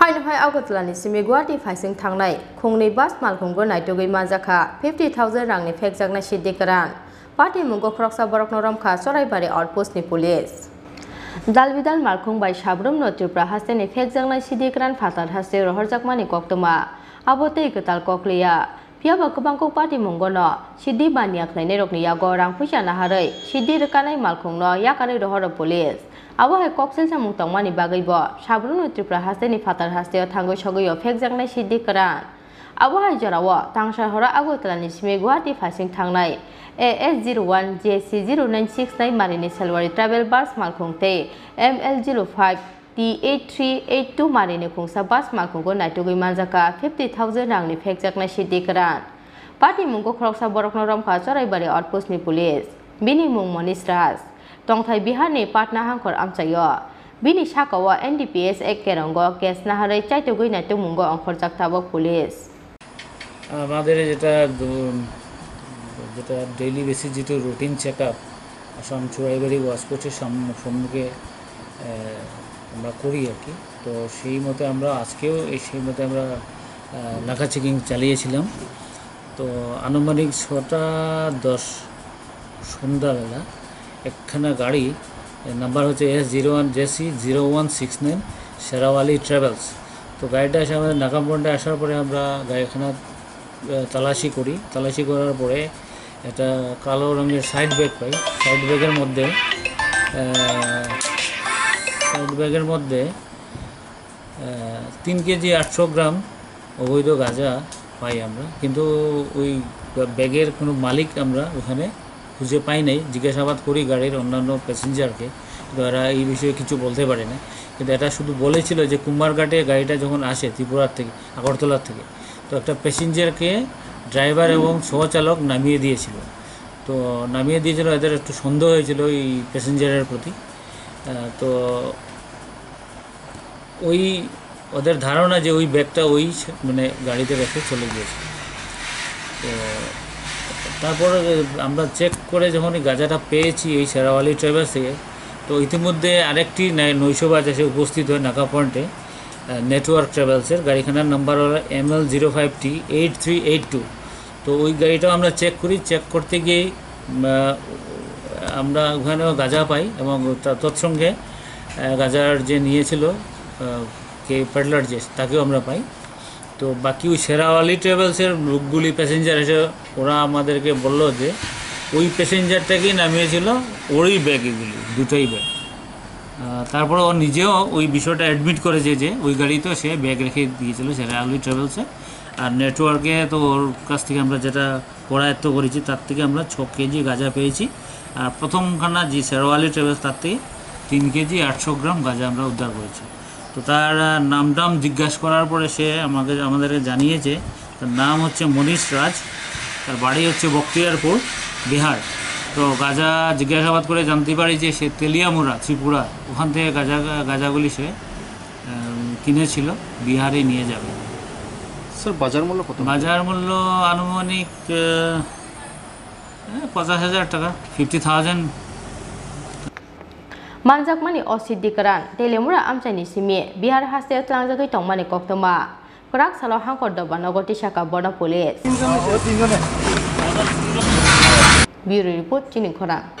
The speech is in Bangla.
हायनहाय आगरतलानि सिमि गुवाहाटी फाइसिं थांनाय खुंनै बास मालखुंगो नायटुगै माजाखा फिफ्टि थावजेन्ड रांनि फेकजागनाय सिद्धि गोरान पार्टी मुंगो खरकसा बरकनो रमखा सराइबारि आउटपोस्टनि पुलिस दालबिदाल मालखुंबाय साब्रोम नत्रिप्रा हास्तेनि फेकजागनाय सिद्धि गोरान फातार हास्ते रहरजाकमानि कक्तमा आबोतै गताल कक्लिया पियाबा गोबांखौ पार्टी मुंगनो सिद्धि बानियाख्लायनाय रकनि यागो रां फैसा नाहारै सिद्धि रोकानाय मालखुंनो याकारै रहर पुलिस আবহাওয়া কক্সেসা মুক্তমানি বাগৈব সাবরুন উত্রিপুরা হাস্তেনি, ফাতার হাস্তেও থাঙ্গৈ সগৈও ফেকজাংনাই সিদ্দিকরান আবহাওয়া জরাও তাংসার হরা আগরতলানি সিমে গুয়াহাটি ফাইসিং থাংনাই। A S zero one, J C zero nine six nine, মারিনি সালওয়ারি travel bus মালখংতে। M L zero five, T eight three eight two, মারিনি খুংসা বাস মালখংগো, নাইটুগুই মানজাকা, ফিফটি থাউজেন্ড রাংনি সিদ্ধি করান পার্টি মুংগো খরকসা বরকনো রমখা চরাইবাড়ি আউটপোস্টনি পুলিশ। বিনি মুং মনীষ রাজ। tongthai biharni partner hangkhor amchayo bini sakawa NDPS ek kerongo kes naharai chaitugui na tumungo angkhorjak thabo police আমাদের যেটা যেটা ডেইলি বেসিস যেটা routine check up Assam Churaibari ওয়াসকোচের সম্মুখে আমরা করি আর কি তো সেই মতে আমরা আজকেও সেই মতে আমরা নাকা চেকিং চালিয়েছিলাম তো আনুমানিক ছটা দশ সন্ধ্যাবেলা একখানা গাড়ি নাম্বার হচ্ছে S zero one JC zero one six nine Sherawali travels তো গাড়িটা এসে আমাদের নাকাম পয়েন্টে আসার পরে আমরা গাড়িখানা তালাশি করি। তালাশি করার পরে একটা কালো রঙের সাইড ব্যাগ পাই। সাইড ব্যাগের মধ্যে সাইড ব্যাগের মধ্যে তিন কেজি আটশো গ্রাম অবৈধ গাঁজা পাই আমরা। কিন্তু ওই ব্যাগের কোনো মালিক আমরা ওখানে খুঁজে পাই নাই, জিজ্ঞাসাবাদ করি গাড়ির অন্যান্য প্যাসেঞ্জারকে এরা এই বিষয়ে কিছু বলতে পারে না। কিন্তু এটা শুধু বলেছিল যে কুমারঘাটে গাড়িটা যখন আসে ত্রিপুরার থেকে, আগরতলার থেকে, তো একটা প্যাসেঞ্জারকে ড্রাইভার এবং সহচালক নামিয়ে দিয়েছিল। তো নামিয়ে দিয়েছিল, এদের একটু সন্দেহ হয়েছিল এই প্যাসেঞ্জারের প্রতি। তো ওই ওদের ধারণা যে ওই ব্যাগটা ওই মানে গাড়িতে রেখে চলে গিয়েছে। তারপরে আমরা চেক করে যখন গাঁজাটা পেয়েছি এই শেরাওয়ালি ট্রাভেলস থেকে তো ইতিমধ্যে আরেকটি নৈশবাজ এসে উপস্থিত হয় নাকা পয়েন্টে নেটওয়ার্ক ট্রাভেলসের গাড়িখানার নাম্বার হলো M L zero five T eight three eight two তো ওই গাড়িটাও আমরা চেক করি চেক করতে গিয়েই আমরা ওখানেও গাঁজা পাই এবং তৎসঙ্গে গাঁজার যে নিয়েছিল কে প্যাডলার যে, তাকেও আমরা পাই। তো বাকি ওই শেরাওয়ালি ট্রাভেলসের লোকগুলি প্যাসেঞ্জার এসে ওরা আমাদেরকে বলল যে, ওই প্যাসেঞ্জারটাকেই নামিয়েছিল ওরই ব্যাগ এগুলি দুটোই ব্যাগ। তারপরে ও নিজেও ওই বিষয়টা অ্যাডমিট করেছে যে, ওই গাড়িতেও সে ব্যাগ রেখে দিয়েছিল শেরাওয়ালি ট্রাভেলসে। আর নেটওয়ার্কে তো ওর কাছ থেকে আমরা যেটা করায়ত্ত করেছি, তার থেকে আমরা ছ কেজি গাঁজা পেয়েছি। আর প্রথমখানা যে শেরওয়ালি ট্রাভেলস, তার থেকে তিন কেজি আটশো গ্রাম গাঁজা আমরা উদ্ধার করেছি। তো তার নাম টাম জিজ্ঞাসা করার পরে সে আমাকে আমাদেরকে জানিয়েছে তার নাম হচ্ছে মনীষ রাজ তার বাড়ি হচ্ছে বক্তিয়ারপুর বিহার। তো গাঁজা জিজ্ঞাসাবাদ করে জানতে পারি যে সে তেলিয়ামুড়া ত্রিপুরা ওখান থেকে গাঁজা গাঁজাগুলি সে কিনেছিল বিহারে নিয়ে যাবে। স্যার বাজার মূল্য কত? বাজার মূল্য আনুমানিক পঞ্চাশ হাজার টাকা fifty thousand manjakmani osidikaran telemura amchani simi bihar haste tlangjagai tongmani koktoma korak salo hangkor doba nogoti shaka borna police bureau report chini khorang